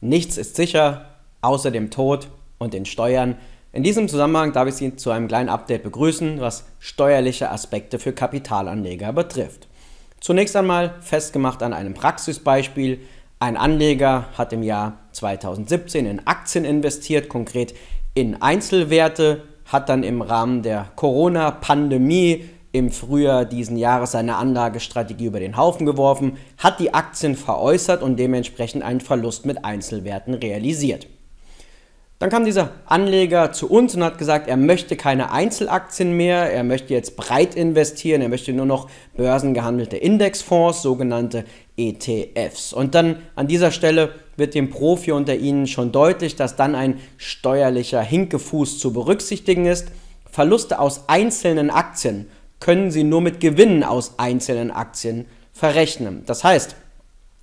Nichts ist sicher, außer dem Tod und den Steuern. In diesem Zusammenhang darf ich Sie zu einem kleinen Update begrüßen, was steuerliche Aspekte für Kapitalanleger betrifft. Zunächst einmal festgemacht an einem Praxisbeispiel. Ein Anleger hat im Jahr 2017 in Aktien investiert, konkret in Einzelwerte, hat dann im Rahmen der Corona-Pandemie im Frühjahr diesen Jahres seine Anlagestrategie über den Haufen geworfen, hat die Aktien veräußert und dementsprechend einen Verlust mit Einzelwerten realisiert. Dann kam dieser Anleger zu uns und hat gesagt, er möchte keine Einzelaktien mehr, er möchte jetzt breit investieren, er möchte nur noch börsengehandelte Indexfonds, sogenannte ETFs. Und dann an dieser Stelle wird dem Profi unter Ihnen schon deutlich, dass dann ein steuerlicher Hinkefuß zu berücksichtigen ist. Verluste aus einzelnen Aktien können Sie nur mit Gewinnen aus einzelnen Aktien verrechnen. Das heißt,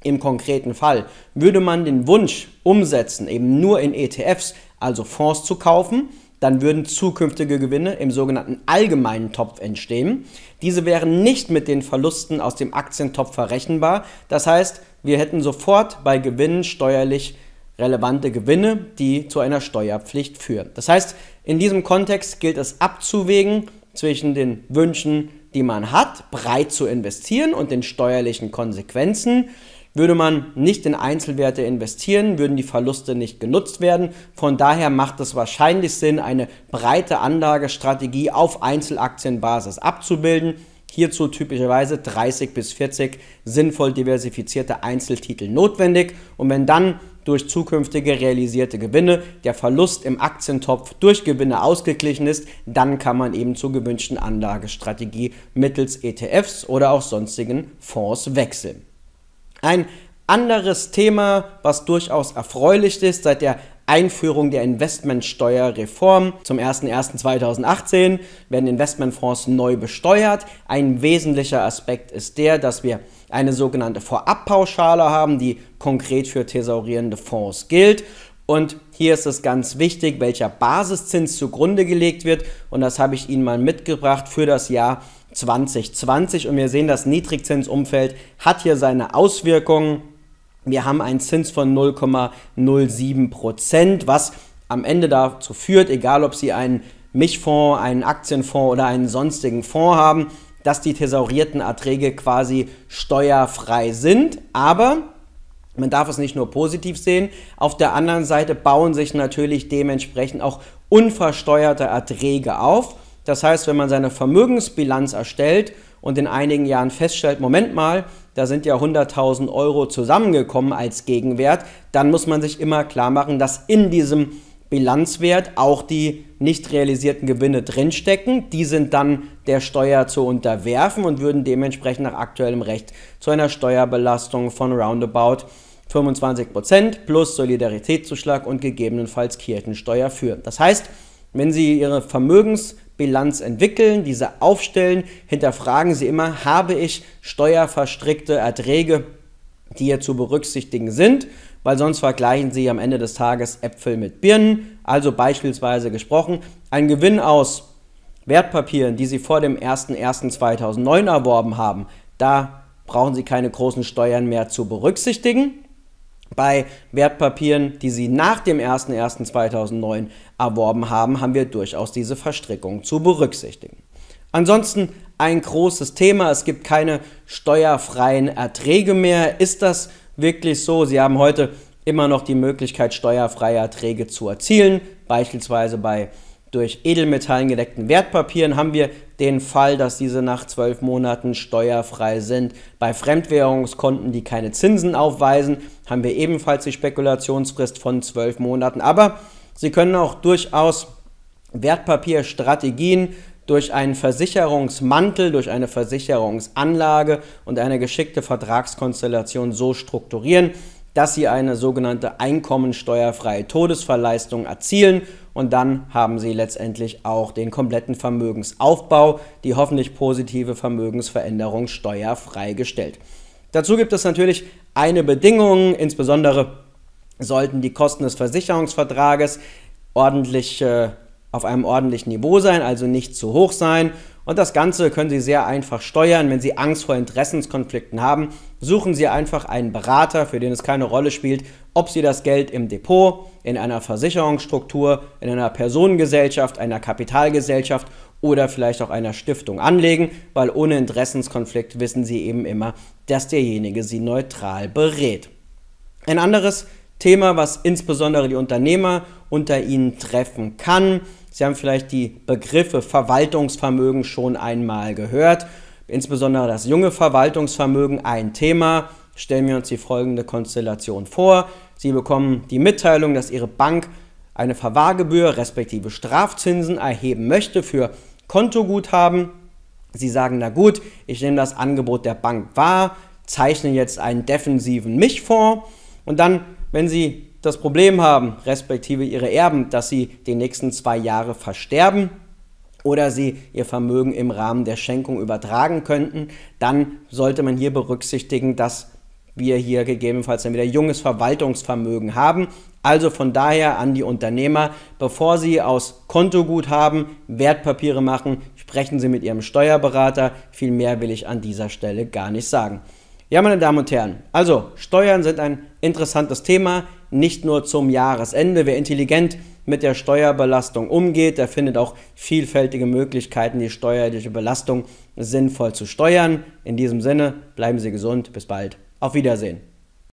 im konkreten Fall würde man den Wunsch umsetzen, eben nur in ETFs, also Fonds zu kaufen, dann würden zukünftige Gewinne im sogenannten allgemeinen Topf entstehen. Diese wären nicht mit den Verlusten aus dem Aktientopf verrechenbar. Das heißt, wir hätten sofort bei Gewinnen steuerlich relevante Gewinne, die zu einer Steuerpflicht führen. Das heißt, in diesem Kontext gilt es abzuwägen zwischen den Wünschen, die man hat, breit zu investieren und den steuerlichen Konsequenzen. Würde man nicht in Einzelwerte investieren, würden die Verluste nicht genutzt werden. Von daher macht es wahrscheinlich Sinn, eine breite Anlagestrategie auf Einzelaktienbasis abzubilden. Hierzu typischerweise 30 bis 40 sinnvoll diversifizierte Einzeltitel notwendig. Und wenn dann durch zukünftige realisierte Gewinne der Verlust im Aktientopf durch Gewinne ausgeglichen ist, dann kann man eben zur gewünschten Anlagestrategie mittels ETFs oder auch sonstigen Fonds wechseln. Ein anderes Thema, was durchaus erfreulich ist, seit der Einführung der Investmentsteuerreform zum 01.01.2018 werden Investmentfonds neu besteuert. Ein wesentlicher Aspekt ist der, dass wir eine sogenannte Vorabpauschale haben, die konkret für thesaurierende Fonds gilt. Und hier ist es ganz wichtig, welcher Basiszins zugrunde gelegt wird. Und das habe ich Ihnen mal mitgebracht für das Jahr 2020 und wir sehen, das Niedrigzinsumfeld hat hier seine Auswirkungen. Wir haben einen Zins von 0,07 Prozent, was am Ende dazu führt, egal ob Sie einen Mischfonds, einen Aktienfonds oder einen sonstigen Fonds haben, dass die thesaurierten Erträge quasi steuerfrei sind. Aber man darf es nicht nur positiv sehen. Auf der anderen Seite bauen sich natürlich dementsprechend auch unversteuerte Erträge auf. Das heißt, wenn man seine Vermögensbilanz erstellt und in einigen Jahren feststellt, Moment mal, da sind ja 100.000 Euro zusammengekommen als Gegenwert, dann muss man sich immer klar machen, dass in diesem Bilanzwert auch die nicht realisierten Gewinne drinstecken. Die sind dann der Steuer zu unterwerfen und würden dementsprechend nach aktuellem Recht zu einer Steuerbelastung von roundabout 25% plus Solidaritätszuschlag und gegebenenfalls Kirchensteuer führen. Das heißt, wenn Sie Ihre Vermögensbilanz entwickeln, diese aufstellen, hinterfragen Sie immer, habe ich steuerverstrickte Erträge, die hier zu berücksichtigen sind, weil sonst vergleichen Sie am Ende des Tages Äpfel mit Birnen. Also beispielsweise gesprochen, ein Gewinn aus Wertpapieren, die Sie vor dem 01.01.2009 erworben haben, da brauchen Sie keine großen Steuern mehr zu berücksichtigen. Bei Wertpapieren, die Sie nach dem 01.01.2009 erworben haben, haben wir durchaus diese Verstrickung zu berücksichtigen. Ansonsten ein großes Thema, es gibt keine steuerfreien Erträge mehr. Ist das wirklich so? Sie haben heute immer noch die Möglichkeit, steuerfreie Erträge zu erzielen, beispielsweise bei durch Edelmetallen gedeckten Wertpapieren haben wir den Fall, dass diese nach zwölf Monaten steuerfrei sind. Bei Fremdwährungskonten, die keine Zinsen aufweisen, haben wir ebenfalls die Spekulationsfrist von zwölf Monaten. Aber Sie können auch durchaus Wertpapierstrategien durch einen Versicherungsmantel, durch eine Versicherungsanlage und eine geschickte Vertragskonstellation so strukturieren, dass sie eine sogenannte einkommensteuerfreie Todesverleistung erzielen und dann haben sie letztendlich auch den kompletten Vermögensaufbau, die hoffentlich positive Vermögensveränderung steuerfrei gestellt. Dazu gibt es natürlich eine Bedingung, insbesondere sollten die Kosten des Versicherungsvertrages ordentlich äh, auf einem ordentlichen Niveau sein, also nicht zu hoch sein. Und das Ganze können Sie sehr einfach steuern. Wenn Sie Angst vor Interessenskonflikten haben, suchen Sie einfach einen Berater, für den es keine Rolle spielt, ob Sie das Geld im Depot, in einer Versicherungsstruktur, in einer Personengesellschaft, einer Kapitalgesellschaft oder vielleicht auch einer Stiftung anlegen, weil ohne Interessenskonflikt wissen Sie eben immer, dass derjenige Sie neutral berät. Ein anderes Thema, was insbesondere die Unternehmer unter Ihnen treffen kann. Sie haben vielleicht die Begriffe Verwaltungsvermögen schon einmal gehört. Insbesondere das junge Verwaltungsvermögen ein Thema. Stellen wir uns die folgende Konstellation vor. Sie bekommen die Mitteilung, dass Ihre Bank eine Verwahrgebühr respektive Strafzinsen erheben möchte für Kontoguthaben. Sie sagen, na gut, ich nehme das Angebot der Bank wahr, zeichne jetzt einen defensiven Mischfonds und dann, wenn Sie das Problem haben, respektive Ihre Erben, dass Sie die nächsten zwei Jahre versterben, oder sie ihr Vermögen im Rahmen der Schenkung übertragen könnten, dann sollte man hier berücksichtigen, dass wir hier gegebenenfalls dann wieder junges Verwaltungsvermögen haben. Also von daher an die Unternehmer, bevor Sie aus Kontoguthaben Wertpapiere machen, sprechen Sie mit Ihrem Steuerberater. Viel mehr will ich an dieser Stelle gar nicht sagen. Ja, meine Damen und Herren, also Steuern sind ein interessantes Thema, nicht nur zum Jahresende. Wer intelligent mit der Steuerbelastung umgeht, der findet auch vielfältige Möglichkeiten, die steuerliche Belastung sinnvoll zu steuern. In diesem Sinne, bleiben Sie gesund, bis bald. Auf Wiedersehen.